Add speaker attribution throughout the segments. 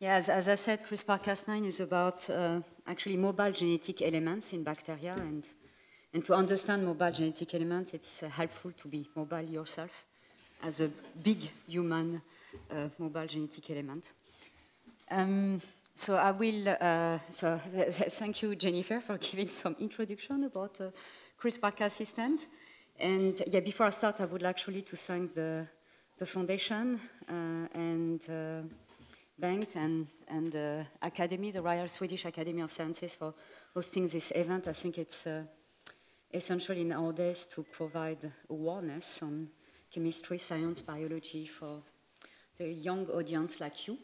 Speaker 1: Yeah, as, I said, CRISPR-Cas9 is about uh, actually mobile genetic elements in bacteria, and, and to understand mobile genetic elements, it's uh, helpful to be mobile yourself as a big human uh, mobile genetic element. Um, so I will, uh, so thank you, Jennifer, for giving some introduction about uh, CRISPR-Cas systems. And yeah, before I start, I would actually to thank the, the foundation uh, and uh, And, and the Academy, the Royal Swedish Academy of Sciences for hosting this event. I think it's uh, essential in our days to provide awareness on chemistry, science, biology for the young audience like you.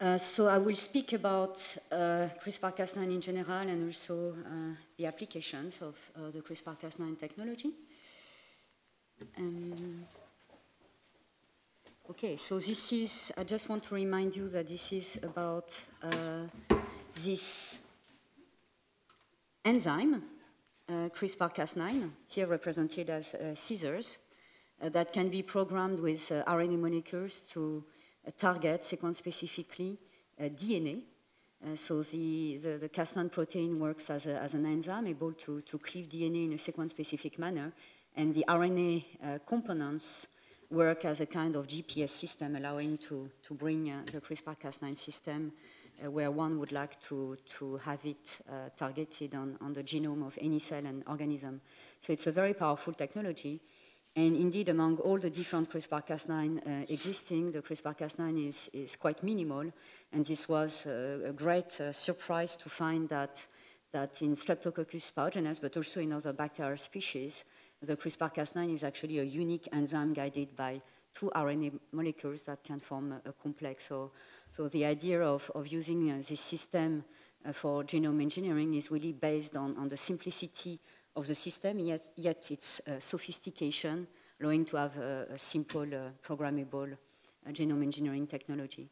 Speaker 1: Uh, so I will speak about uh, CRISPR-Cas9 in general and also uh, the applications of uh, the CRISPR-Cas9 technology. Um, okay, so this is, I just want to remind you that this is about uh, this enzyme, uh, CRISPR-Cas9, here represented as scissors, that can be programmed with RNA molecules to target, sequence specifically, uh, DNA. Uh, so the, the, the, Cas9 protein works as, a, as, an enzyme able to, to cleave DNA in a sequence-specific manner, and the RNA uh, components work as a kind of GPS system, allowing to, to bring uh, the CRISPR-Cas9 system uh, where one would like to, to have it uh, targeted on, on the genome of any cell and organism. So it's a very powerful technology, and indeed, among all the different CRISPR-Cas9 uh, existing, the CRISPR-Cas9 is, is, quite minimal. And this was uh, a great uh, surprise to find that, that in Streptococcus pyogenes, but also in other bacterial species, the CRISPR-Cas9 is actually a unique enzyme guided by two RNA molecules that can form a, complex. So, so the idea of, of using uh, this system uh, for genome engineering is really based on, on the simplicity of the system, yet, yet its uh, sophistication, allowing to have a, a simple uh, programmable uh, genome engineering technology.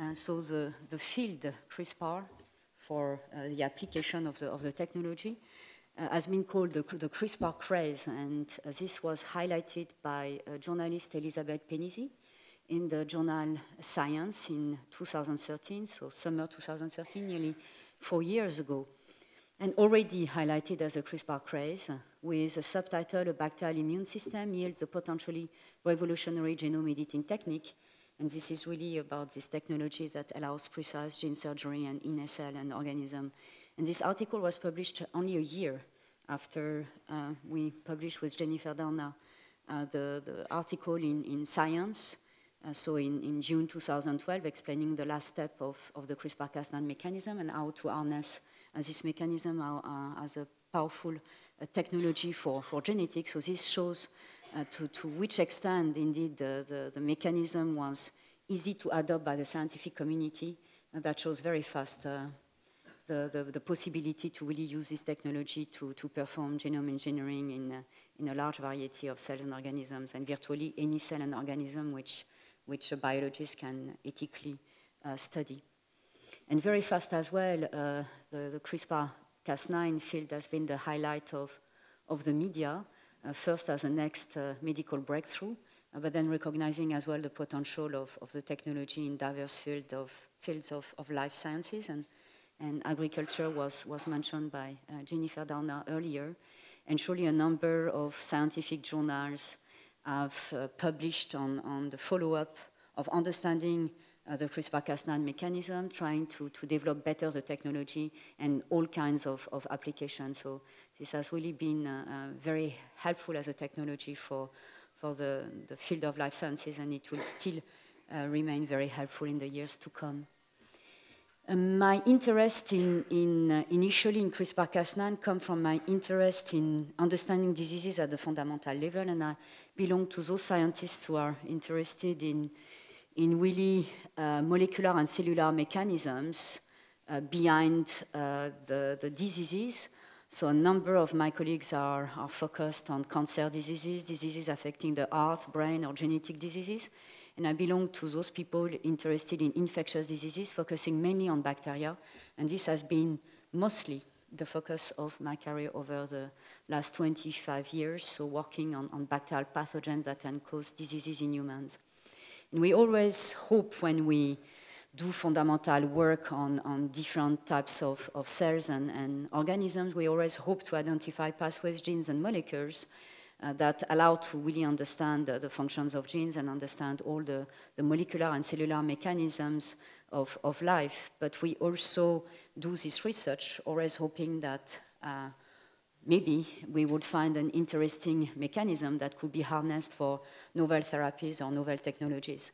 Speaker 1: Uh, so the, the field CRISPR for the application of the, of the technology Uh, has been called the, the CRISPR craze, and uh, this was highlighted by uh, journalist Elizabeth Penisi in the journal Science in 2013, so summer 2013, nearly four years ago and already highlighted as a CRISPR craze with a subtitle, A Bacterial Immune System Yields a Potentially Revolutionary Genome Editing Technique. And this is really about this technology that allows precise gene surgery and in cell and organism. And this article was published only a year after uh, we published with Jennifer Doudna uh, the, the, article in, in Science, uh, so in, in, June 2012, explaining the last step of, of the CRISPR-Cas9 mechanism and how to harness this mechanism as a powerful uh, technology for, for genetics. So this shows uh, to, to which extent, indeed, the, the, the, mechanism was easy to adopt by the scientific community. And that shows very fast uh, the, the, the, possibility to really use this technology to, to perform genome engineering in, uh, in a large variety of cells and organisms, and virtually any cell and organism which, which a biologist can ethically uh, study. And very fast as well, uh, the, the CRISPR-Cas9 field has been the highlight of, of the media, uh, first as a next uh, medical breakthrough, uh, but then recognizing as well the potential of, of the technology in diverse field of, fields of, of life sciences. And, and agriculture was, was mentioned by uh, Jennifer Doudna earlier. And surely a number of scientific journals have uh, published on, on the follow-up of understanding uh, the CRISPR-Cas9 mechanism, trying to, to develop better the technology and all kinds of, of applications. So this has really been uh, uh, very helpful as a technology for, for the, the field of life sciences, and it will still uh, remain very helpful in the years to come. Um, my interest in, in uh, initially in CRISPR-Cas9 come from my interest in understanding diseases at the fundamental level, and I belong to those scientists who are interested in in really uh, molecular and cellular mechanisms uh, behind uh, the, the, diseases. So a number of my colleagues are, are, focused on cancer diseases, diseases affecting the heart, brain, or genetic diseases. And I belong to those people interested in infectious diseases, focusing mainly on bacteria. And this has been mostly the focus of my career over the last 25 years, so working on, on bacterial pathogens that can cause diseases in humans. And we always hope when we do fundamental work on, on different types of, of cells and, and organisms, we always hope to identify pathways, genes, and molecules uh, that allow to really understand uh, the functions of genes and understand all the, the molecular and cellular mechanisms of, of life. But we also do this research always hoping that uh, maybe we would find an interesting mechanism that could be harnessed for novel therapies or novel technologies.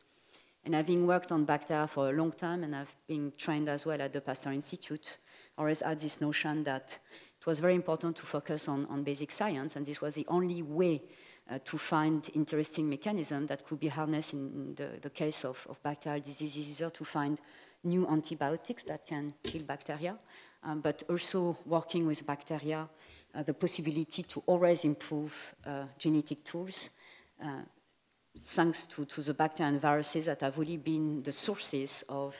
Speaker 1: And having worked on bacteria for a long time, and I've been trained as well at the Pasteur Institute, always had this notion that it was very important to focus on, on basic science, and this was the only way uh, to find interesting mechanisms that could be harnessed in the, the case of, of bacterial diseases, or to find new antibiotics that can kill bacteria, um, but also working with bacteria, uh, the possibility to always improve uh, genetic tools, uh, thanks to, to the bacteria and viruses that have really been the sources of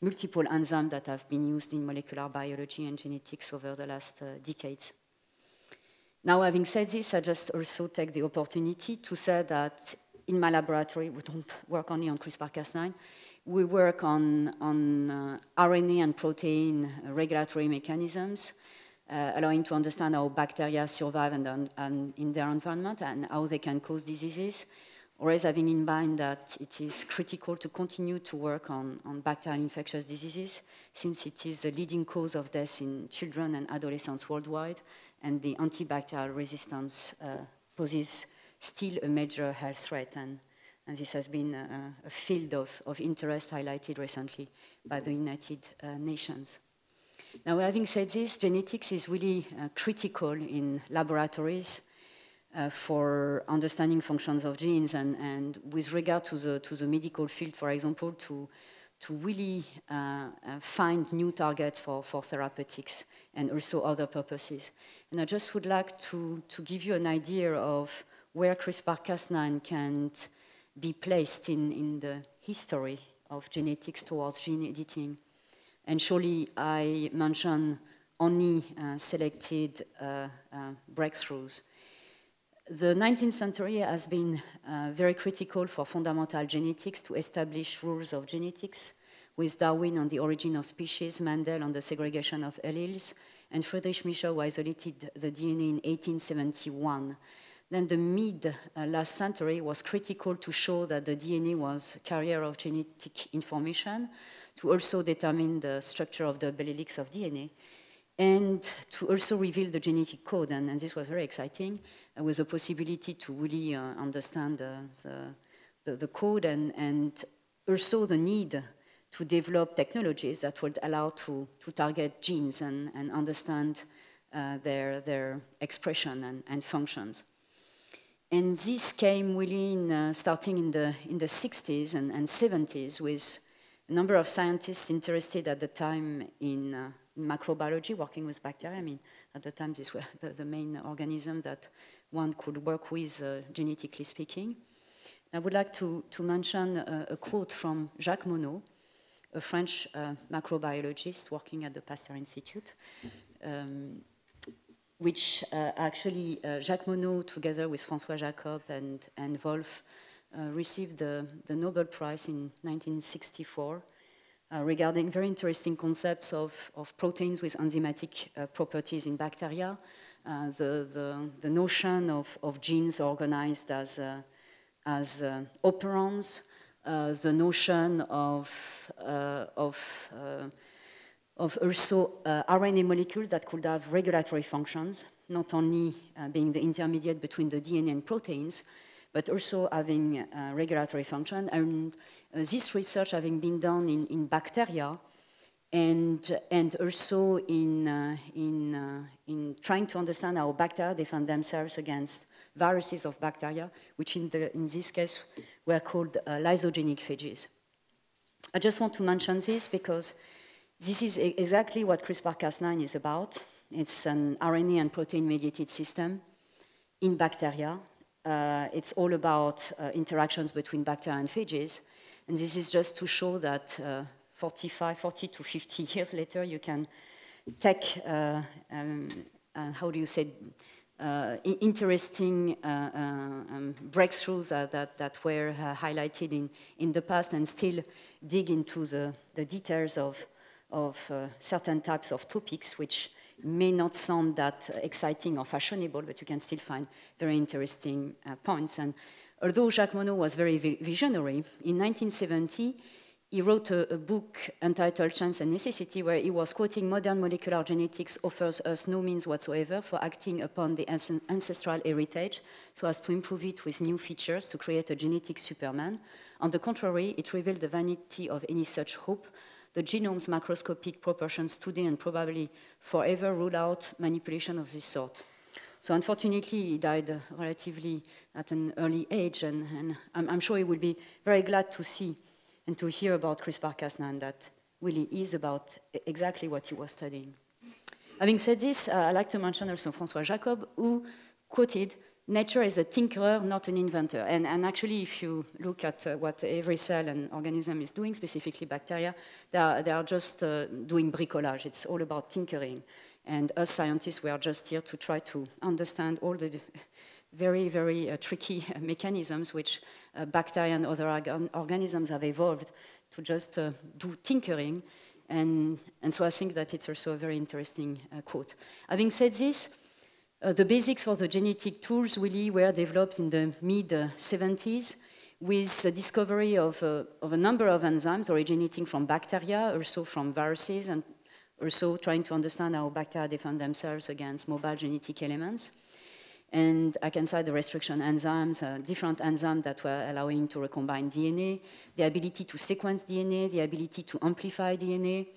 Speaker 1: multiple enzymes that have been used in molecular biology and genetics over the last uh, decades. Now, having said this, I just also take the opportunity to say that in my laboratory, we don't work only on CRISPR-Cas9, we work on, on uh, RNA and protein regulatory mechanisms, uh, allowing to understand how bacteria survive and, and in their environment and how they can cause diseases always having in mind that it is critical to continue to work on, on bacterial infectious diseases, since it is the leading cause of death in children and adolescents worldwide, and the antibacterial resistance uh, poses still a major health threat. And, and this has been a, a field of, of, interest highlighted recently by the United uh, Nations. Now, having said this, genetics is really uh, critical in laboratories uh, for understanding functions of genes and, and with regard to the, to the medical field, for example, to, to really uh, uh, find new targets for, for therapeutics and also other purposes. And I just would like to, to give you an idea of where CRISPR-Cas9 can be placed in, in the history of genetics towards gene editing. And surely I mention only uh, selected uh, uh, breakthroughs the 19th century has been uh, very critical for fundamental genetics to establish rules of genetics, with Darwin on the origin of species, Mendel on the segregation of alleles, and Friedrich Miescher who isolated the DNA in 1871. Then the mid uh, last century was critical to show that the DNA was carrier of genetic information, to also determine the structure of the allelics of DNA, and to also reveal the genetic code, and, and this was very exciting with the possibility to really uh, understand the, the, the, code and, and also the need to develop technologies that would allow to, to target genes and, and understand uh, their, their expression and, and, functions. And this came really in, uh, starting in the, in the 60s and, and, 70s with a number of scientists interested at the time in, uh, in macrobiology, working with bacteria. I mean, at the time, these were the, the main organisms that one could work with uh, genetically speaking. I would like to, to mention a, a quote from Jacques Monod, a French uh, macrobiologist working at the Pasteur Institute, um, which uh, actually uh, Jacques Monod, together with François Jacob and, and Wolf, uh, received the, the, Nobel Prize in 1964 uh, regarding very interesting concepts of, of proteins with enzymatic properties in bacteria, uh, the, the, the, notion of, of genes organized as, uh, as uh, operons, the notion of, of, of also RNA molecules that could have regulatory functions, not only being the intermediate between the DNA and proteins, but also having uh, regulatory function. And uh, this research having been done in, in bacteria and, and also in, uh, in, uh, in trying to understand how bacteria defend themselves against viruses of bacteria, which in, the, in this case were called uh, lysogenic phages. I just want to mention this because this is exactly what CRISPR-Cas9 is about. It's an RNA and protein-mediated system in bacteria. Uh, it's all about uh, interactions between bacteria and phages, and this is just to show that uh, 45, 40 to 50 years later, you can take, uh, um, uh, how do you say, uh, interesting uh, uh, um, breakthroughs that, that were highlighted in, in the past and still dig into the, the details of, of certain types of topics which may not sound that exciting or fashionable, but you can still find very interesting points. And although Jacques Monod was very visionary, in 1970, he wrote a, a, book entitled Chance and Necessity, where he was quoting modern molecular genetics offers us no means whatsoever for acting upon the ancestral heritage so as to improve it with new features to create a genetic superman. On the contrary, it revealed the vanity of any such hope. The genome's macroscopic proportions today and probably forever rule out manipulation of this sort. So unfortunately, he died uh, relatively at an early age, and, and I'm, I'm sure he will be very glad to see and to hear about CRISPR-Cas9 that really is about exactly what he was studying. Having said this, uh, I'd like to mention also François Jacob, who quoted, nature is a tinkerer, not an inventor. And, and actually, if you look at uh, what every cell and organism is doing, specifically bacteria, they are, they are just uh, doing bricolage. It's all about tinkering. And us scientists, we are just here to try to understand all the very, very uh, tricky mechanisms which uh, bacteria and other organ organisms have evolved to just uh, do tinkering. And, and so I think that it's also a very interesting uh, quote. Having said this, uh, the basics for the genetic tools really were developed in the mid-70s with the discovery of, uh, of a number of enzymes originating from bacteria, also from viruses, and also trying to understand how bacteria defend themselves against mobile genetic elements. And I can cite the restriction enzymes, uh, different enzymes that were allowing to recombine DNA, the ability to sequence DNA, the ability to amplify DNA.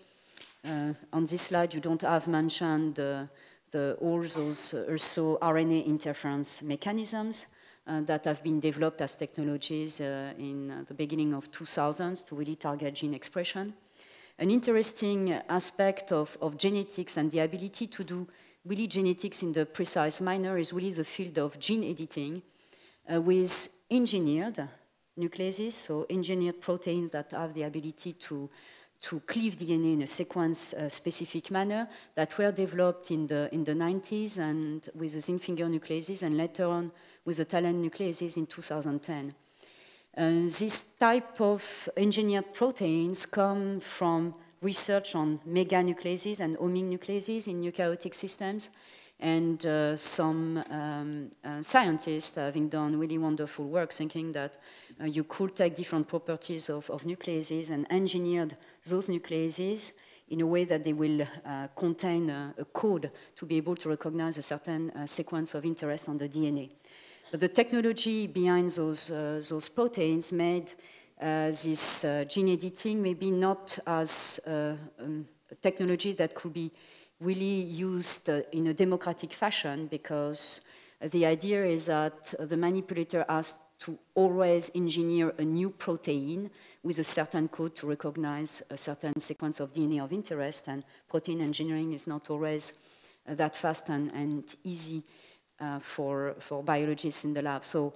Speaker 1: Uh, on this slide, you don't have mentioned uh, the, all those also RNA interference mechanisms uh, that have been developed as technologies uh, in uh, the beginning of 2000s to really target gene expression. An interesting aspect of, of genetics and the ability to do really genetics in the precise manner is really the field of gene editing uh, with engineered nucleases, so engineered proteins that have the ability to, to cleave DNA in a sequence-specific uh, manner that were developed in the, in the 90s and with the zinc finger nucleases and later on with the TALEN nucleases in 2010. Uh, this type of engineered proteins come from research on meganucleases and homing nucleases in eukaryotic systems, and uh, some um, uh, scientists having done really wonderful work thinking that uh, you could take different properties of, of, nucleases and engineered those nucleases in a way that they will uh, contain a, a, code to be able to recognize a certain uh, sequence of interest on the DNA. But the technology behind those, uh, those proteins made uh, this uh, gene editing maybe not as uh, um, a technology that could be really used in a democratic fashion because the idea is that the manipulator has to always engineer a new protein with a certain code to recognize a certain sequence of DNA of interest, and protein engineering is not always uh, that fast and, and easy uh, for, for biologists in the lab. So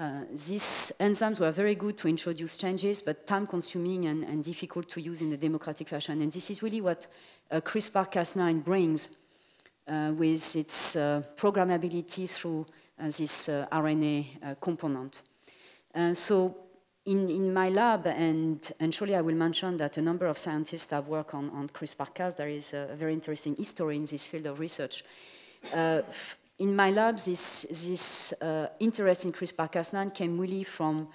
Speaker 1: uh, these enzymes were very good to introduce changes, but time-consuming and, and, difficult to use in a democratic fashion. And this is really what uh, CRISPR-Cas9 brings uh, with its uh, programmability through uh, this uh, RNA component. so in, in, my lab, and, and, surely I will mention that a number of scientists have worked on, on CRISPR-Cas. There is a very interesting history in this field of research in my lab, this, this uh, interest in CRISPR-Cas9 came really from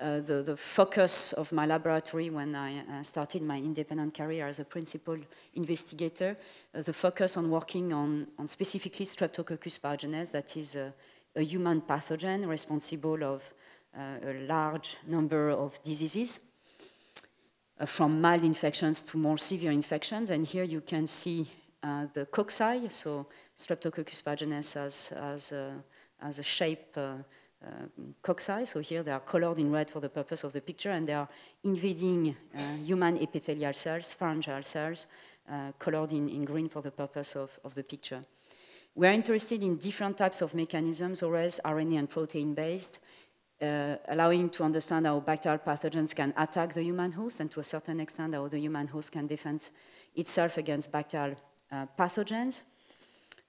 Speaker 1: uh, the, the, focus of my laboratory when I uh, started my independent career as a principal investigator, uh, the focus on working on, on specifically Streptococcus pyogenes, that is a, a human pathogen responsible of uh, a large number of diseases, uh, from mild infections to more severe infections. And here you can see the cocci, so Streptococcus pyogenes as, as, a, as a shape uh, uh, cocci. So here they are colored in red for the purpose of the picture, and they are invading uh, human epithelial cells, pharyngeal cells, uh, colored in, in green for the purpose of, of the picture. We are interested in different types of mechanisms, always RNA and protein-based, uh, allowing to understand how bacterial pathogens can attack the human host, and to a certain extent how the human host can defend itself against bacterial uh, pathogens.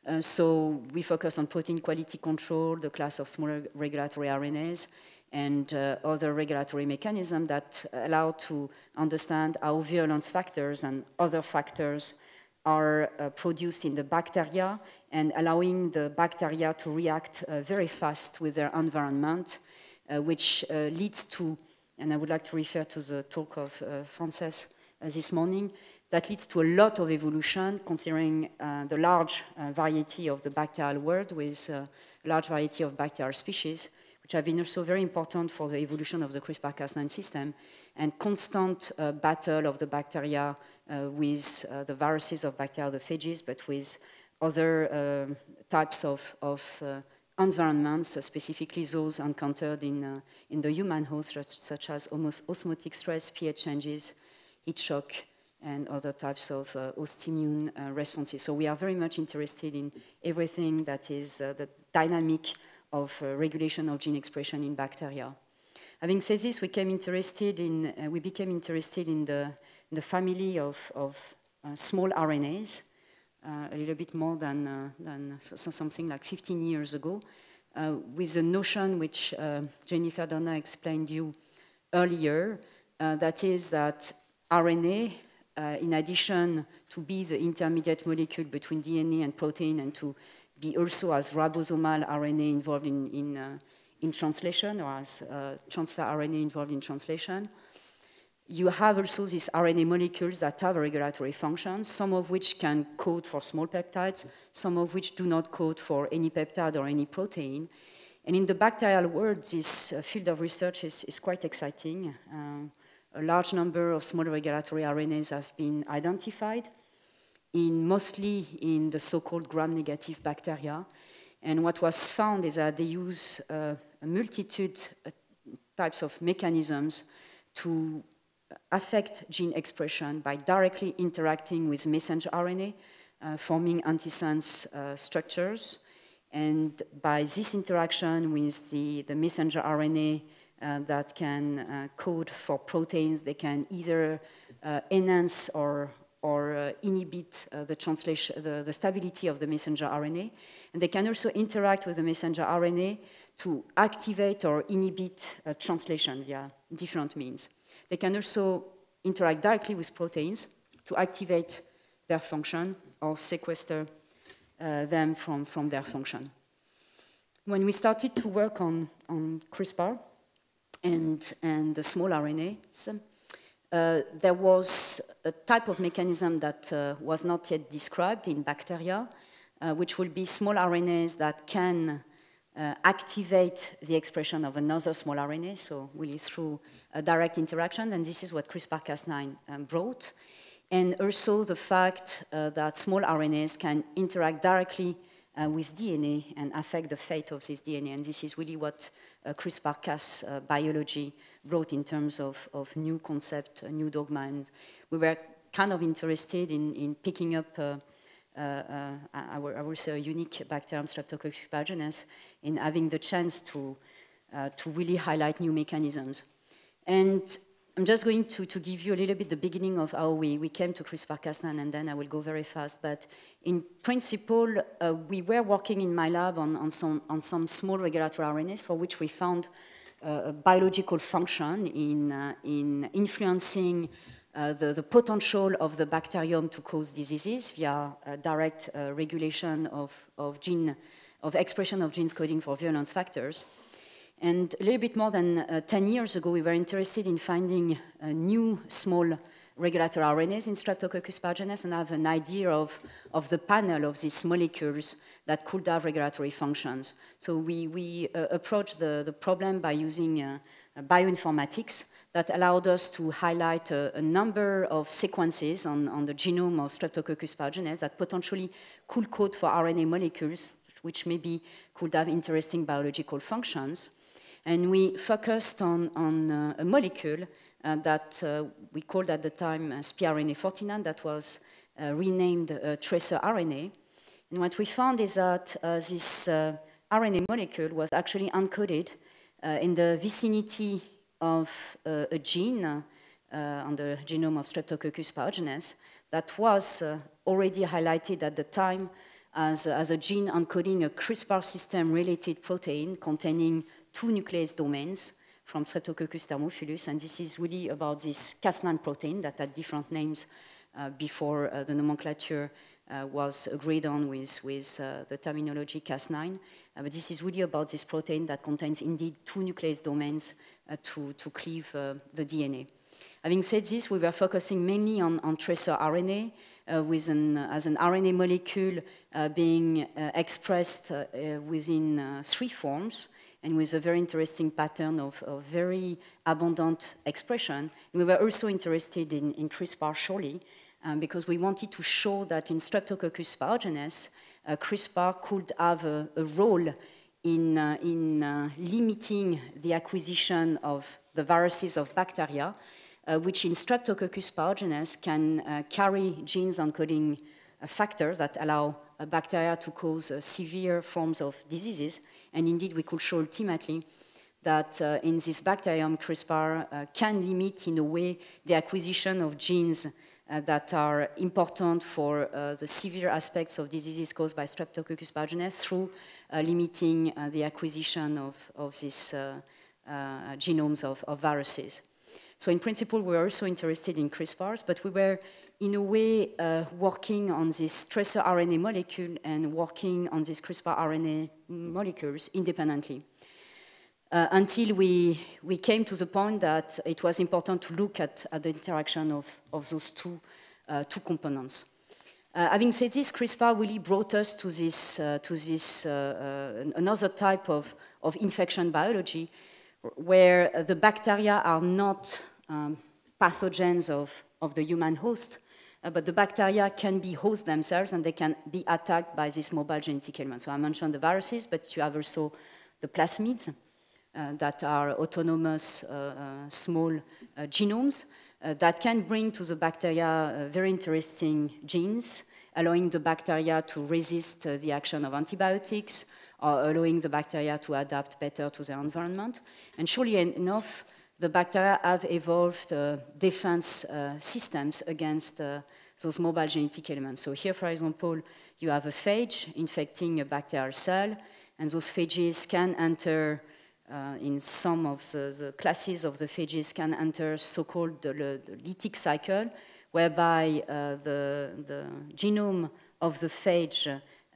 Speaker 1: Uh, so we focus on protein quality control, the class of small regulatory RNAs, and uh, other regulatory mechanisms that allow to understand how virulence factors and other factors are uh, produced in the bacteria and allowing the bacteria to react uh, very fast with their environment, uh, which leads to, and I would like to refer to the talk of Frances this morning, that leads to a lot of evolution considering the large variety of the bacterial world with a large variety of bacterial species which have been also very important for the evolution of the CRISPR-Cas9 system, and constant uh, battle of the bacteria uh, with uh, the viruses of bacteriophages, but with other types of, of uh, environments, uh, specifically those encountered in, uh, in the human host, such as osmotic stress, pH changes, heat shock, and other types of uh, host immune uh, responses. So we are very much interested in everything that is uh, the dynamic of uh, regulation of gene expression in bacteria. Having said this, we, came interested in, uh, we became interested in the, in the family of, of uh, small RNAs a little bit more than, than something like 15 years ago, with the notion which Jennifer Doudna explained you earlier, that is that RNA, in addition to be the intermediate molecule between DNA and protein and to be also as ribosomal RNA involved in, in, uh, in translation or as uh, transfer RNA involved in translation. You have also these RNA molecules that have regulatory functions, some of which can code for small peptides, some of which do not code for any peptide or any protein. And in the bacterial world, this uh, field of research is, is quite exciting. Uh, a large number of small regulatory RNAs have been identified in mostly in the so-called gram-negative bacteria. And what was found is that they use uh, a multitude of uh, types of mechanisms to affect gene expression by directly interacting with messenger RNA, uh, forming antisense uh, structures. And by this interaction with the, the messenger RNA uh, that can uh, code for proteins, they can either enhance or or uh, inhibit uh, the, translation, the, the, stability of the messenger RNA. And they can also interact with the messenger RNA to activate or inhibit uh, translation via different means. They can also interact directly with proteins to activate their function or sequester uh, them from, from their function. When we started to work on, on CRISPR and, and the small RNAs, uh, there was a type of mechanism that uh, was not yet described in bacteria, uh, which will be small RNAs that can uh, activate the expression of another small RNA, so really through a direct interaction, and this is what CRISPR-Cas9 um, brought. And also the fact uh, that small RNAs can interact directly uh, with DNA and affect the fate of this DNA, and this is really what CRISPR-Cas biology brought in terms of, of new concept, new dogma. And we were kind of interested in, in picking up uh, uh, uh, our, I would say, a unique bacterium Streptococcus pyogenes in having the chance to, uh, to really highlight new mechanisms. And I'm just going to, to give you a little bit the beginning of how we, we came to CRISPR-Cas9, and then I will go very fast. But in principle, uh, we were working in my lab on, on, some, on some small regulatory RNAs for which we found uh, biological function in, uh, in influencing uh, the, the, potential of the bacterium to cause diseases via direct regulation of, of gene, of expression of genes coding for virulence factors. And a little bit more than uh, 10 years ago, we were interested in finding uh, new small regulatory RNAs in Streptococcus pyogenes and have an idea of, of the panel of these molecules that could have regulatory functions. So we, we uh, approached the, the problem by using uh, bioinformatics that allowed us to highlight a, a, number of sequences on, on the genome of Streptococcus pyogenes that potentially could code for RNA molecules, which maybe could have interesting biological functions. And we focused on, on uh, a molecule uh, that uh, we called at the time uh, SPRNA49 that was uh, renamed tracer RNA. And what we found is that this RNA molecule was actually encoded in the vicinity of a gene on the genome of Streptococcus pyogenes that was already highlighted at the time as, as a gene encoding a CRISPR system-related protein containing two nuclease domains from Streptococcus thermophilus, and this is really about this Cas9 protein that had different names uh, before uh, the nomenclature uh, was agreed on with, with uh, the terminology Cas9. Uh, but this is really about this protein that contains indeed two nuclease domains uh, to, to cleave the DNA. Having said this, we were focusing mainly on, on tracer RNA, with an, as an RNA molecule being expressed within three forms and with a very interesting pattern of, of very abundant expression. We were also interested in, in CRISPR surely um, because we wanted to show that in Streptococcus pyogenes, uh, CRISPR could have a, a role in, uh, in uh, limiting the acquisition of the viruses of bacteria uh, which in Streptococcus pyogenes can uh, carry genes encoding uh, factors that allow bacteria to cause severe forms of diseases. And indeed, we could show ultimately that uh, in this bacterium, CRISPR uh, can limit in a way the acquisition of genes uh, that are important for the severe aspects of diseases caused by Streptococcus pyogenes through limiting the acquisition of, of these genomes of, of viruses. So in principle, we were also interested in CRISPRs, but we were in a way uh, working on this tracer RNA molecule and working on these CRISPR RNA molecules independently. Uh, until we, we came to the point that it was important to look at, at the interaction of, of those two, uh, two components. Uh, having said this, CRISPR really brought us to this, uh, to this uh, another type of, of infection biology where the bacteria are not um, pathogens of, of the human host, uh, but the bacteria can be host themselves and they can be attacked by this mobile genetic element. So I mentioned the viruses, but you have also the plasmids uh, that are autonomous uh, uh small uh, genomes uh, that can bring to the bacteria very interesting genes, allowing the bacteria to resist the action of antibiotics or allowing the bacteria to adapt better to their environment. And surely enough, the bacteria have evolved uh, defense uh, systems against uh, those mobile genetic elements. So here, for example, you have a phage infecting a bacterial cell, and those phages can enter uh, in some of the, the, classes of the phages can enter so-called the, the, lytic cycle, whereby the, the, genome of the phage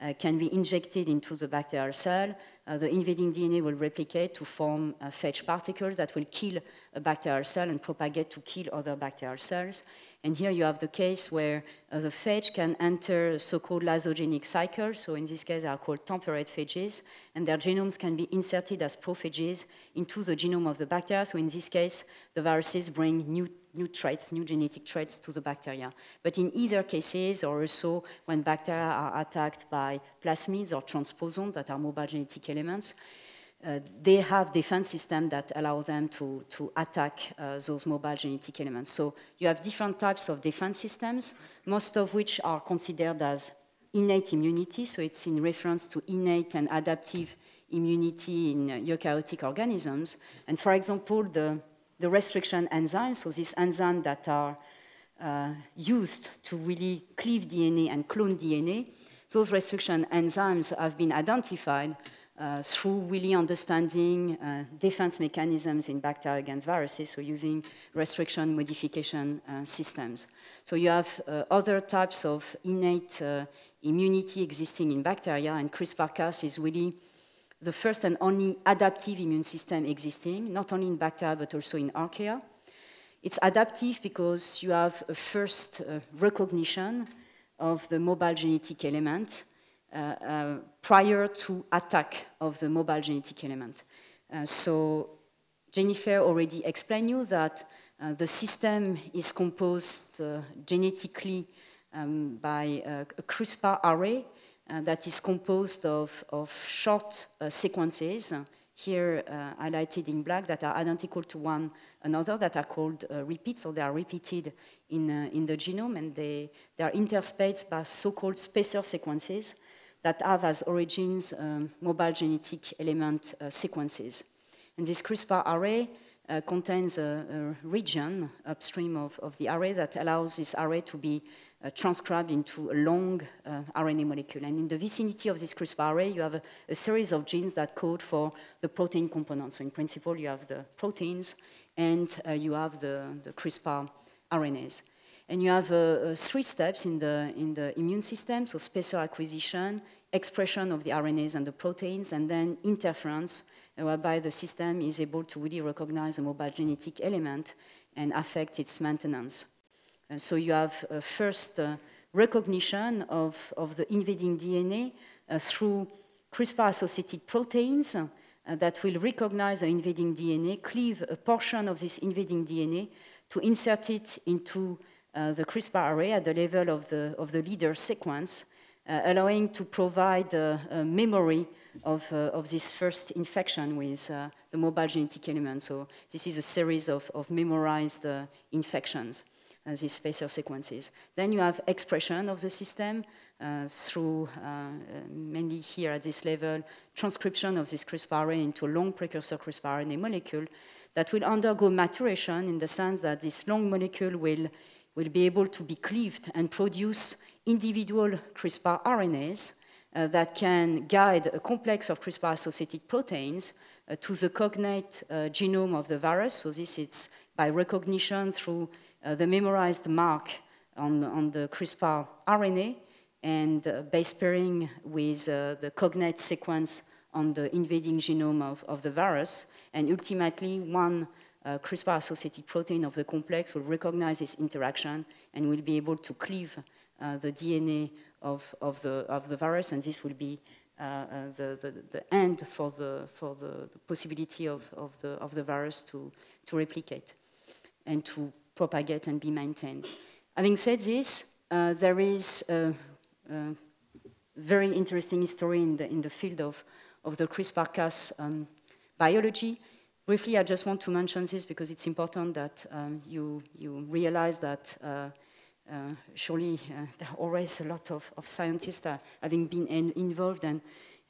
Speaker 1: uh, can be injected into the bacterial cell, uh, the invading DNA will replicate to form uh, phage particles that will kill a bacterial cell and propagate to kill other bacterial cells. And here you have the case where uh, the phage can enter so-called lysogenic cycle. So in this case, they are called temperate phages, and their genomes can be inserted as prophages into the genome of the bacteria. So in this case, the viruses bring new new traits, new genetic traits to the bacteria. But in either cases, or also when bacteria are attacked by plasmids or transposons that are mobile genetic elements, uh, they have defense systems that allow them to, to attack uh, those mobile genetic elements. So you have different types of defense systems, most of which are considered as innate immunity, so it's in reference to innate and adaptive immunity in uh, eukaryotic organisms. And for example, the the restriction enzymes, so these enzymes that are uh, used to really cleave DNA and clone DNA, those restriction enzymes have been identified uh, through really understanding uh, defense mechanisms in bacteria against viruses, so using restriction modification uh, systems. So you have uh, other types of innate uh, immunity existing in bacteria, and CRISPR-Cas is really the first and only adaptive immune system existing, not only in bacteria but also in archaea. It's adaptive because you have a first uh, recognition of the mobile genetic element prior to attack of the mobile genetic element. Uh, so Jennifer already explained you that uh, the system is composed uh, genetically um, by a CRISPR array uh, that is composed of, of short uh, sequences, here uh, highlighted in black, that are identical to one another, that are called repeats, so they are repeated in, in the genome, and they, they are interspaced by so-called spacer sequences that have as origins um, mobile genetic element sequences. And this CRISPR array uh, contains a, a, region upstream of, of, the array that allows this array to be uh, transcribed into a long uh, RNA molecule. And in the vicinity of this CRISPR array, you have a, a, series of genes that code for the protein components. So in principle, you have the proteins and uh, you have the, the CRISPR RNAs. And you have uh, three steps in the, in the immune system, so spacer acquisition, expression of the RNAs and the proteins, and then interference, whereby the system is able to really recognize a mobile genetic element and affect its maintenance. And so you have uh, first uh, recognition of, of the invading DNA uh, through CRISPR-associated proteins uh, that will recognize the invading DNA, cleave a portion of this invading DNA to insert it into uh, the CRISPR array at the level of the, of the leader sequence, uh, allowing to provide a memory of, uh, of this first infection with uh, the mobile genetic element. So this is a series of, of memorized uh, infections, these spacer sequences. Then you have expression of the system through, mainly here at this level, transcription of this CRISPR array into a long precursor CRISPR RNA molecule that will undergo maturation in the sense that this long molecule will, will be able to be cleaved and produce individual CRISPR RNAs uh, that can guide a complex of CRISPR-associated proteins uh, to the cognate uh, genome of the virus. So this is by recognition through uh, the memorized mark on, on the CRISPR RNA and uh, base pairing with uh, the cognate sequence on the invading genome of, of the virus. And ultimately, one CRISPR-associated protein of the complex will recognize this interaction and will be able to cleave the DNA of, of, the, of the virus, and this will be uh, uh, the, the, the, end for the, for the, possibility of, of, the, of the virus to, to replicate and to propagate and be maintained. Having said this, uh, there is a, a, very interesting history in the, in the field of, of the CRISPR-Cas um, biology. Briefly, I just want to mention this because it's important that um, you, you realize that uh, uh, surely uh, there are always a lot of, of scientists having been in, involved and,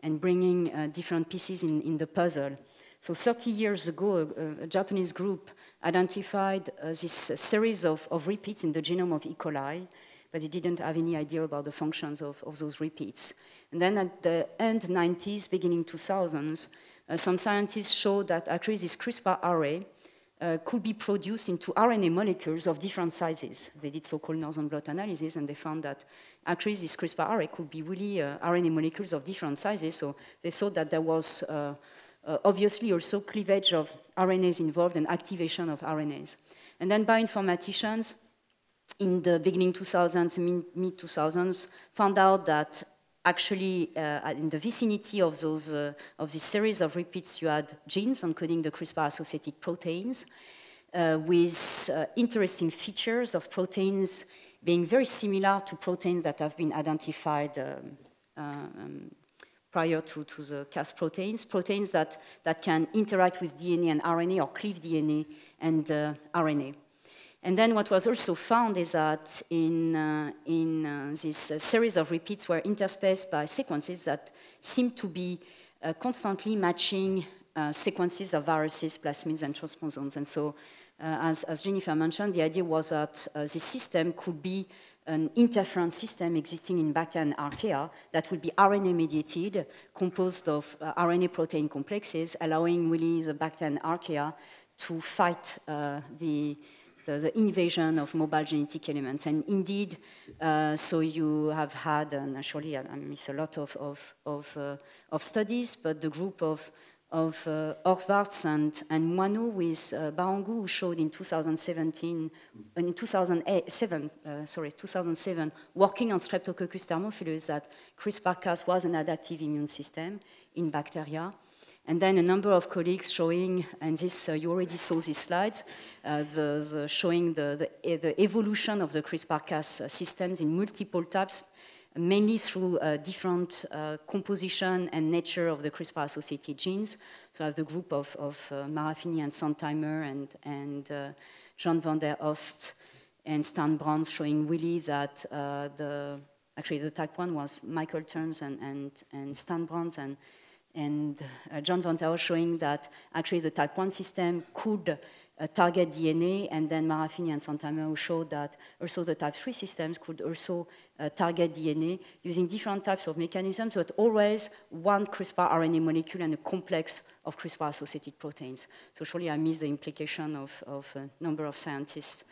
Speaker 1: and bringing uh, different pieces in, in the puzzle. So 30 years ago, a, a Japanese group identified uh, this series of, of, repeats in the genome of E. coli, but they didn't have any idea about the functions of, of those repeats. And then at the end 90s, beginning 2000s, uh, some scientists showed that actually this CRISPR array uh, could be produced into RNA molecules of different sizes. They did so-called Northern blot analysis, and they found that actually this CRISPR could be really uh, RNA molecules of different sizes. So they saw that there was uh, uh obviously also cleavage of RNAs involved and activation of RNAs. And then bioinformaticians in the beginning 2000s, mid-2000s, found out that actually uh, in the vicinity of those uh, of this series of repeats you had genes encoding the CRISPR associated proteins uh, with uh, interesting features of proteins being very similar to proteins that have been identified um, um, prior to, to the Cas proteins, proteins that, that can interact with DNA and RNA or cleave DNA and uh, RNA. And then what was also found is that in, uh, in uh, this uh, series of repeats were interspaced by sequences that seem to be uh, constantly matching uh, sequences of viruses, plasmids, and transposons. And so, uh, as, as, Jennifer mentioned, the idea was that this system could be an interference system existing in bacterial archaea that would be RNA mediated, composed of RNA protein complexes, allowing really the bacterial archaea to fight the the, the, invasion of mobile genetic elements. And indeed, uh, so you have had, and actually I, I miss a lot of, of, of, uh, of, studies, but the group of, of uh, Horvaths and, and Moineau with uh, Barangou who showed in 2017, uh, in 2007, uh, sorry, 2007, working on Streptococcus thermophilus that CRISPR-Cas was an adaptive immune system in bacteria. And then a number of colleagues showing, and this uh, you already saw these slides, uh, the, the showing the, the, the, evolution of the CRISPR-Cas uh, systems in multiple types, mainly through uh, different uh, composition and nature of the CRISPR-associated genes. So I have the group of, of uh, Marafini and Sontheimer and, and John van der Ost and Stan Brands showing really that the, actually the type 1 was Michael Turns and, and, and Stan Brands and and uh, John Van Tao showing that actually the type 1 system could uh, target DNA, and then Marafini and Santamaria showed that also the type 3 systems could also uh, target DNA using different types of mechanisms, but always one CRISPR RNA molecule and a complex of CRISPR-associated proteins. So surely I miss the implication of, of a number of scientists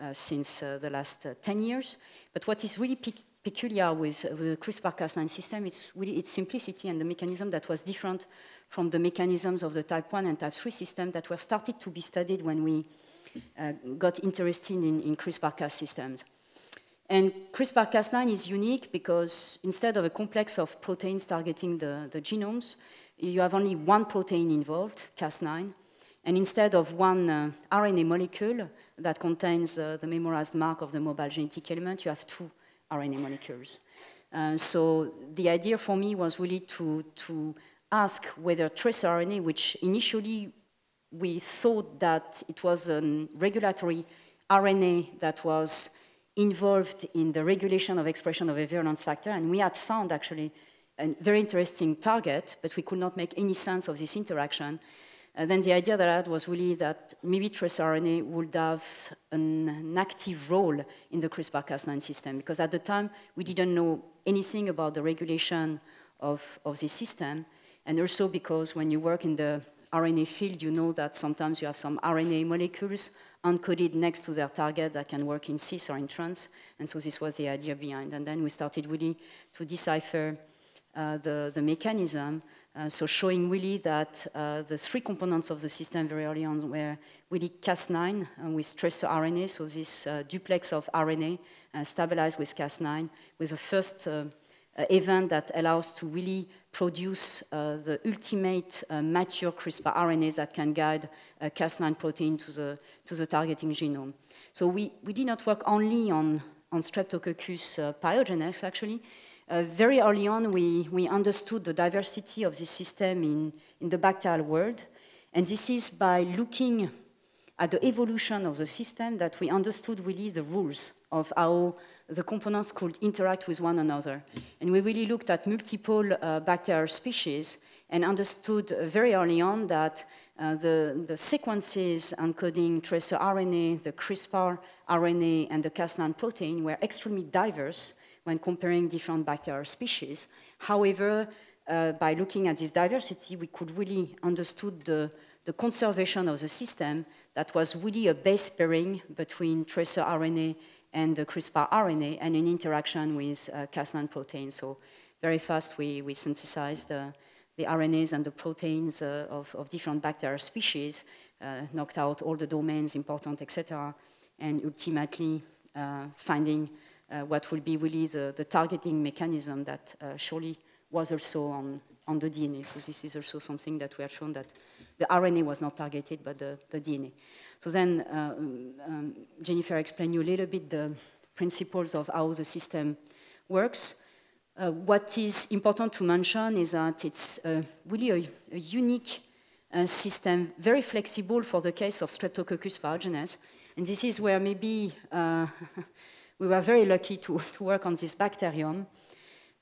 Speaker 1: uh, since uh, the last uh, 10 years. But what is really peculiar with, with the CRISPR-Cas9 system it's really its simplicity and the mechanism that was different from the mechanisms of the type 1 and type 3 system that were started to be studied when we uh, got interested in, in CRISPR-Cas systems. And CRISPR-Cas9 is unique because instead of a complex of proteins targeting the, the genomes, you have only one protein involved, Cas9, and instead of one uh, RNA molecule that contains uh, the memorized mark of the mobile genetic element, you have two RNA molecules. Uh, so the idea for me was really to, to ask whether tracer RNA, which initially we thought that it was a regulatory RNA that was involved in the regulation of expression of a virulence factor, and we had found actually a very interesting target, but we could not make any sense of this interaction. And then the idea that I had was really that maybe tracer RNA would have an, an active role in the CRISPR-Cas9 system, because at the time we didn't know anything about the regulation of, of this system, and also because when you work in the RNA field, you know that sometimes you have some RNA molecules encoded next to their target that can work in cis or in trans. And so this was the idea behind. And then we started really to decipher uh, the, the mechanism. Uh, so showing really that uh, the three components of the system very early on were really Cas9 uh, with tracer RNA, so this uh, duplex of RNA uh, stabilized with Cas9, with the first event that allows to really produce the ultimate mature CRISPR RNAs that can guide a Cas9 protein to the, to the targeting genome. So we, we did not work only on, on Streptococcus pyogenes, actually. Uh, very early on, we, we understood the diversity of this system in, in the bacterial world. And this is by looking at the evolution of the system that we understood really the rules of how the components could interact with one another. And we really looked at multiple uh, bacterial species and understood very early on that uh, the, the, sequences encoding tracer RNA, the CRISPR RNA, and the Cas9 protein were extremely diverse when comparing different bacterial species. However, uh, by looking at this diversity, we could really understood the, the conservation of the system that was really a base pairing between tracer RNA and the CRISPR RNA and an interaction with uh, Cas9 protein. So very fast we, we synthesized the, the RNAs and the proteins uh, of, of, different bacterial species, uh, knocked out all the domains important, etc., and ultimately uh, finding what will be really the, the targeting mechanism that uh, surely was also on, on the DNA. So this is also something that we have shown that the RNA was not targeted, but the, the DNA. So then uh, um, Jennifer explained you a little bit the principles of how the system works. Uh, what is important to mention is that it's uh, really a, a unique uh, system, very flexible for the case of Streptococcus pyogenes. And this is where maybe uh, we were very lucky to, to work on this bacterium.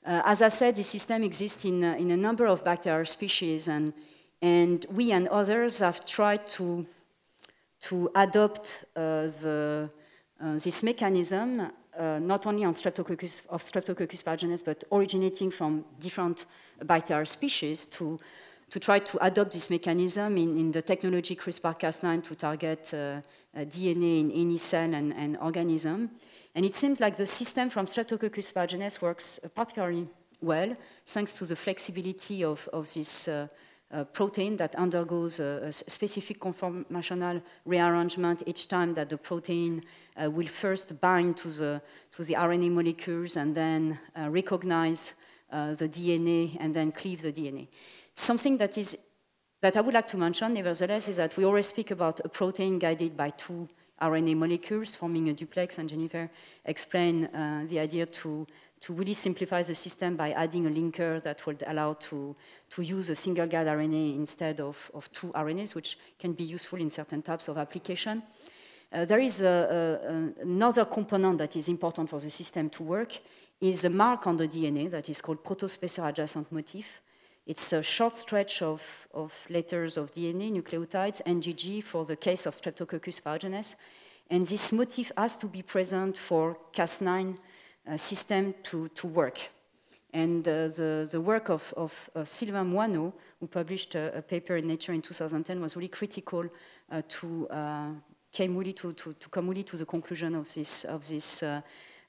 Speaker 1: Uh, as I said, this system exists in, in a number of bacterial species, and, and we and others have tried to to adopt uh, the, uh, this mechanism uh, not only on Streptococcus, of Streptococcus pyogenes, but originating from different bacterial species to, to try to adopt this mechanism in, in the technology CRISPR-Cas9 to target uh, uh, DNA in any cell and, and, organism. And it seems like the system from Streptococcus pyogenes works particularly well, thanks to the flexibility of, of this uh, protein that undergoes a, a, specific conformational rearrangement each time that the protein uh, will first bind to the, to the RNA molecules and then uh, recognize uh, the DNA and then cleave the DNA. Something that is that I would like to mention, nevertheless, is that we always speak about a protein guided by two RNA molecules forming a duplex, and Jennifer explained uh, the idea to to really simplify the system by adding a linker that would allow to, to use a single guide RNA instead of, of two RNAs, which can be useful in certain types of application. Uh, there is a, a, another component that is important for the system to work, is a mark on the DNA that is called protospacer adjacent motif. It's a short stretch of, of letters of DNA, nucleotides, NGG for the case of Streptococcus pyogenes. And this motif has to be present for Cas9 uh, system to, to work. And uh, the, the work of, of, of Sylvain Moineau, who published a, a, paper in Nature in 2010, was really critical uh, to, uh, came really to, to, to, come really to the conclusion of this, of this uh,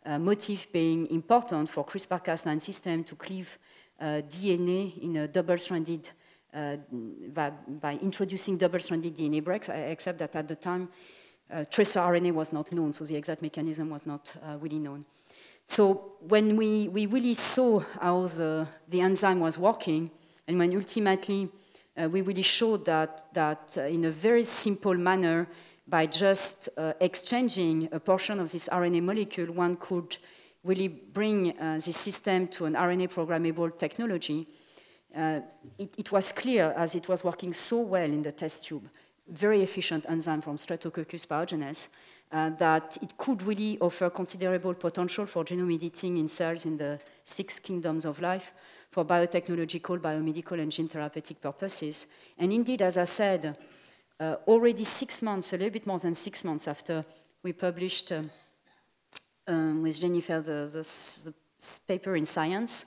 Speaker 1: uh, motif being important for CRISPR-Cas9 system to cleave DNA in a double-stranded, by, by, introducing double-stranded DNA breaks, except that at the time, tracer RNA was not known, so the exact mechanism was not really known. So when we, we really saw how the, the enzyme was working, and when ultimately uh, we really showed that, that uh, in a very simple manner, by just uh, exchanging a portion of this RNA molecule, one could really bring uh, this system to an RNA programmable technology. Uh, it, it, was clear, as it was working so well in the test tube, very efficient enzyme from Streptococcus pyogenes, uh, that it could really offer considerable potential for genome editing in cells in the six kingdoms of life for biotechnological, biomedical, and gene therapeutic purposes. And indeed, as I said, uh, already six months, a little bit more than six months after we published uh, um, with Jennifer the, the, the, paper in Science,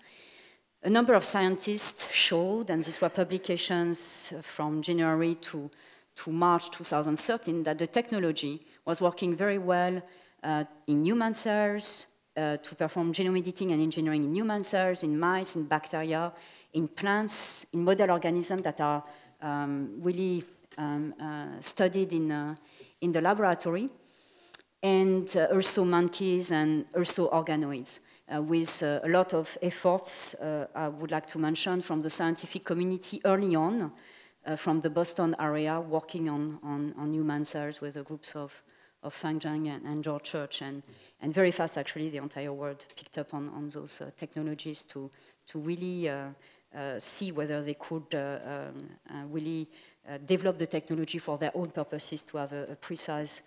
Speaker 1: a number of scientists showed, and these were publications from January to, to March 2013, that the technology was working very well uh, in human cells, uh, to perform genome editing and engineering in human cells, in mice, in bacteria, in plants, in model organisms that are um, really um, uh, studied in, uh, in the laboratory, and uh, also monkeys and also organoids. Uh, with uh, a lot of efforts, I would like to mention, from the scientific community early on, from the Boston area, working on, on, on human cells with the groups of of Fang Zhang and, and, George Church. And, and very fast, actually, the entire world picked up on, on those uh, technologies to, to really uh, uh, see whether they could uh, um, uh, really uh, develop the technology for their own purposes to have a, a precise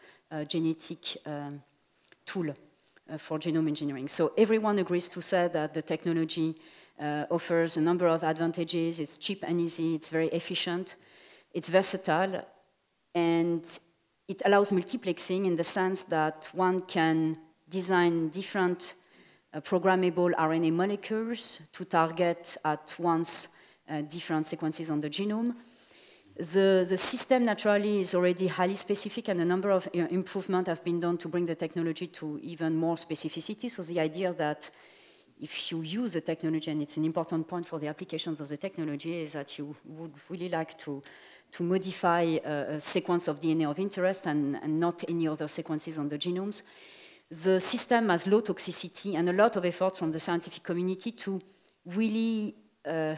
Speaker 1: genetic um, tool for genome engineering. So everyone agrees to say that the technology offers a number of advantages. It's cheap and easy. It's very efficient. It's versatile. And it allows multiplexing in the sense that one can design different uh, programmable RNA molecules to target at once uh, different sequences on the genome. The, the, system naturally is already highly specific and a number of uh, improvements have been done to bring the technology to even more specificity. So the idea that if you use the technology, and it's an important point for the applications of the technology, is that you would really like to to modify a, a sequence of DNA of interest and, and, not any other sequences on the genomes. The system has low toxicity and a lot of effort from the scientific community to really uh, uh,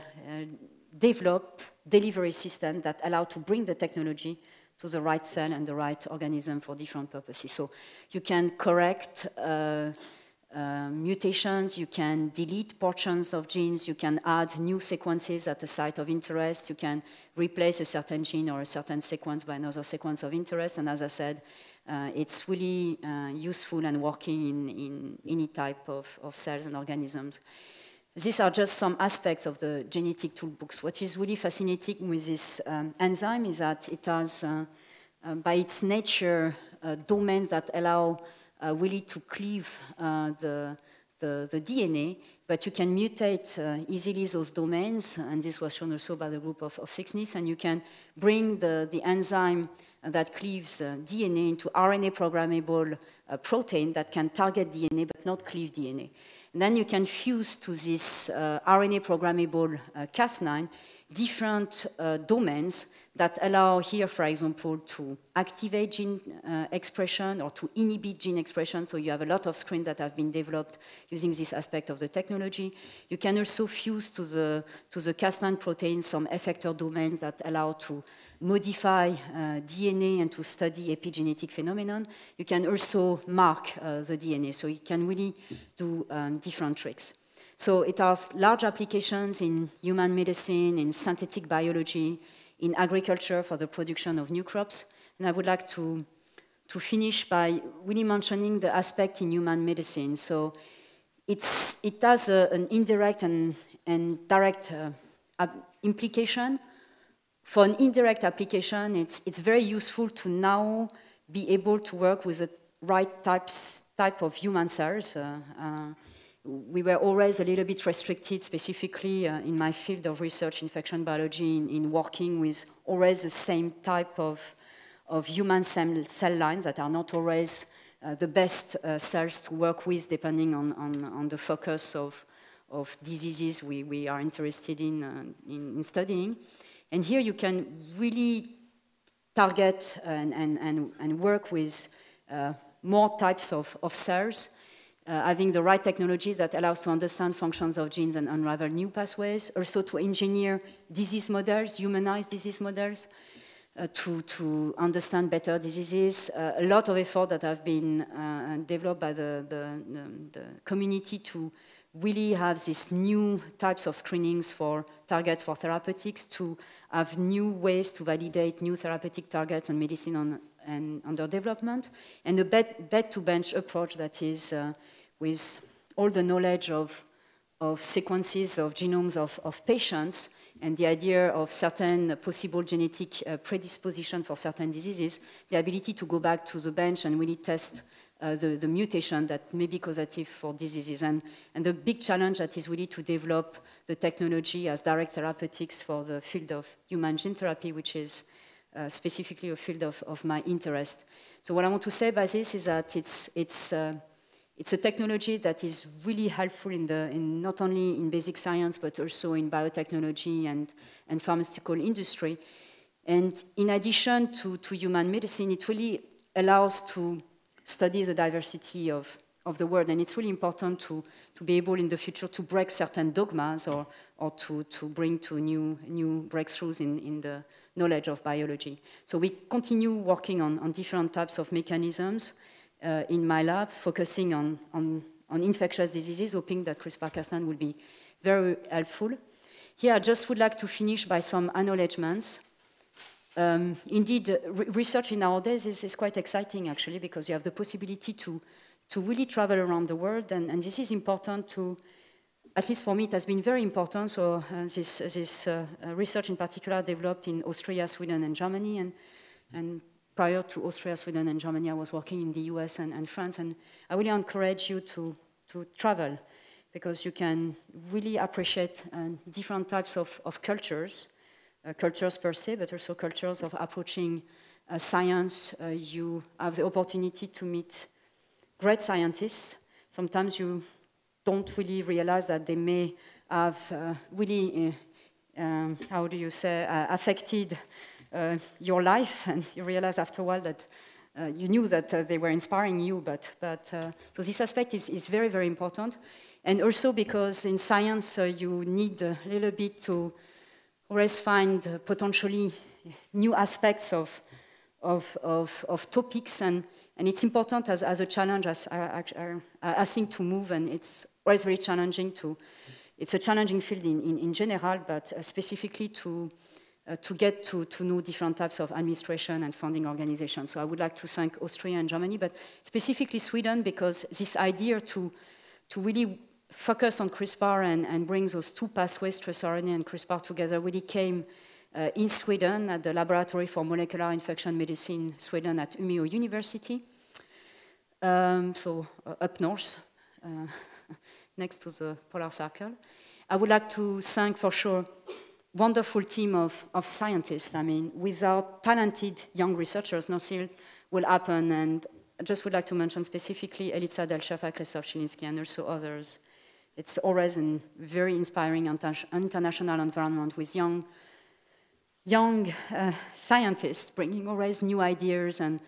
Speaker 1: develop delivery systems that allow to bring the technology to the right cell and the right organism for different purposes. So you can correct uh, uh, mutations, you can delete portions of genes, you can add new sequences at the site of interest, you can replace a certain gene or a certain sequence by another sequence of interest, and as I said, uh, it's really uh, useful and working in, in any type of, of, cells and organisms. These are just some aspects of the genetic toolbox. What is really fascinating with this um, enzyme is that it has, uh, uh, by its nature, domains that allow uh, really to cleave uh, the, the, the, DNA, but you can mutate uh, easily those domains, and this was shown also by the group of, of Sixnis, and you can bring the, the enzyme that cleaves uh, DNA into RNA programmable uh, protein that can target DNA but not cleave DNA. And then you can fuse to this uh, RNA programmable Cas9 different domains that allow here, for example, to activate gene uh, expression or to inhibit gene expression. So you have a lot of screens that have been developed using this aspect of the technology. You can also fuse to the, to the Cas9 protein some effector domains that allow to modify uh, DNA and to study epigenetic phenomenon. You can also mark uh, the DNA, so you can really do um, different tricks. So it has large applications in human medicine, in synthetic biology, in agriculture for the production of new crops. And I would like to, to finish by really mentioning the aspect in human medicine. So it's, it has a, an indirect and, and direct uh, implication. For an indirect application, it's, it's very useful to now be able to work with the right types, type of human cells. Uh, uh, we were always a little bit restricted, specifically uh, in my field of research, infection biology, in, in, working with always the same type of, of human cell, lines that are not always uh, the best uh, cells to work with, depending on, on, on the focus of, of diseases we, we are interested in, uh, in, in, studying. And here you can really target and, and, and, and work with uh, more types of, of cells, uh, having the right technologies that allows to understand functions of genes and unravel new pathways, also to engineer disease models, humanized disease models, uh, to, to understand better diseases. Uh, a lot of effort that have been uh, developed by the, the, the, the community to really have these new types of screenings for targets for therapeutics, to have new ways to validate new therapeutic targets and medicine on, and under development, and a bed-to-bench approach that is uh, with all the knowledge of, of sequences of genomes of, of patients and the idea of certain possible genetic uh, predisposition for certain diseases, the ability to go back to the bench and really test uh, the, the, mutation that may be causative for diseases. And, and the big challenge that is really to develop the technology as direct therapeutics for the field of human gene therapy, which is uh, specifically a field of, of, my interest. So what I want to say by this is that it's, it's, uh, it's a technology that is really helpful in, the, in not only in basic science, but also in biotechnology and, and pharmaceutical industry. And in addition to, to human medicine, it really allows to study the diversity of, of the world. And it's really important to, to be able in the future to break certain dogmas or, or to, to bring to new, new breakthroughs in, in the knowledge of biology. So we continue working on, on different types of mechanisms uh, in my lab, focusing on, on, on infectious diseases, hoping that CRISPR-Cas9 will be very helpful. Here, I just would like to finish by some acknowledgements. Um, indeed, re research in nowadays is, is, quite exciting, actually, because you have the possibility to, to really travel around the world, and, and, this is important to, at least for me, it has been very important. So uh, this, this uh, uh research in particular developed in Austria, Sweden, and Germany, and, and prior to Austria, Sweden, and Germany, I was working in the US and, and France, and I really encourage you to, to travel because you can really appreciate uh, different types of, of cultures, uh, cultures per se, but also cultures of approaching uh, science. Uh, you have the opportunity to meet great scientists. Sometimes you don't really realize that they may have uh, really, uh, um, how do you say, uh, affected your life, and you realize after a while that you knew that they were inspiring you, but, but so this aspect is, is very, very important. And also because in science, you need a little bit to always find uh, potentially new aspects of, of, of, of, topics, and, and it's important as, as a challenge, as, uh, I think, to move, and it's always very challenging to, it's a challenging field in, in, in general, but uh, specifically to, uh, to get to, to know different types of administration and funding organizations. So I would like to thank Austria and Germany, but specifically Sweden, because this idea to, to really focus on CRISPR and, and bring those two pathways, stress RNA and CRISPR together, really came uh, in Sweden at the Laboratory for Molecular Infection Medicine, Sweden at Umeå University. Um, so uh, up north, uh, next to the polar circle. I would like to thank for sure wonderful team of, of scientists. I mean, without talented young researchers, nothing will happen. And I just would like to mention specifically Eliza Delchefa, Krzysztof Szyliński, and also others it's always a very inspiring international environment with young, young uh, scientists bringing always new ideas and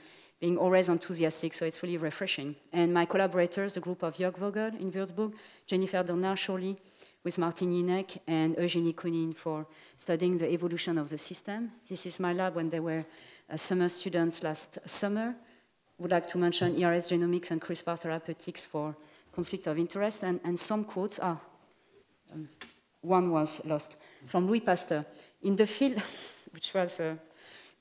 Speaker 1: being always enthusiastic, so it's really refreshing. And my collaborators, a group of Jörg Vogel in Würzburg, Jennifer Donner Shorley with Martin Jinek, and Eugenie Kounin for studying the evolution of the system. This is my lab when they were uh, summer students last summer. Would like to mention ERS Genomics and CRISPR Therapeutics for conflict of interest, and, and some quotes are, um, one was lost, from Louis Pasteur. In the field, which was uh,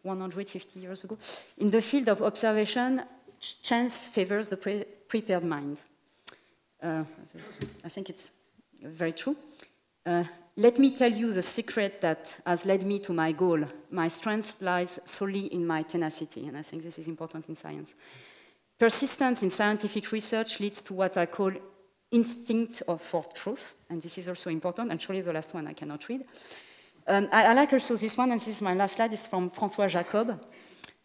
Speaker 1: 150 years ago, in the field of observation, chance favors the pre prepared mind. Uh, I think it's very true. Uh, let me tell you the secret that has led me to my goal. My strength lies solely in my tenacity, and I think this is important in science. Persistence in scientific research leads to what I call instinct of, for truth, and this is also important, and surely the last one I cannot read. Um, I, I, like also this one, and this is my last slide, it's from François Jacob.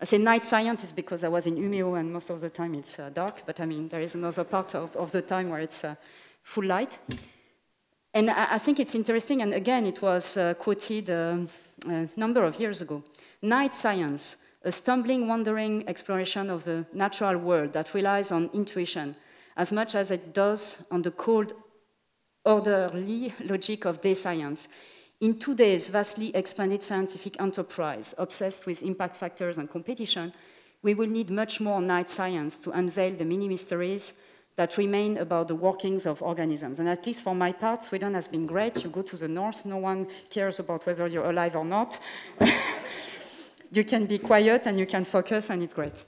Speaker 1: I say night science is because I was in Umeå, and most of the time it's uh, dark, but I mean, there is another part of, of the time where it's uh, full light. And I, think it's interesting, and again, it was uh, quoted uh, a number of years ago. Night science, a stumbling, wandering exploration of the natural world that relies on intuition as much as it does on the cold, orderly logic of day science. In today's vastly expanded scientific enterprise, obsessed with impact factors and competition, we will need much more night science to unveil the many mysteries that remain about the workings of organisms. And at least for my part, Sweden has been great. You go to the north, no one cares about whether you're alive or not. you can be quiet and you can focus, and it's great.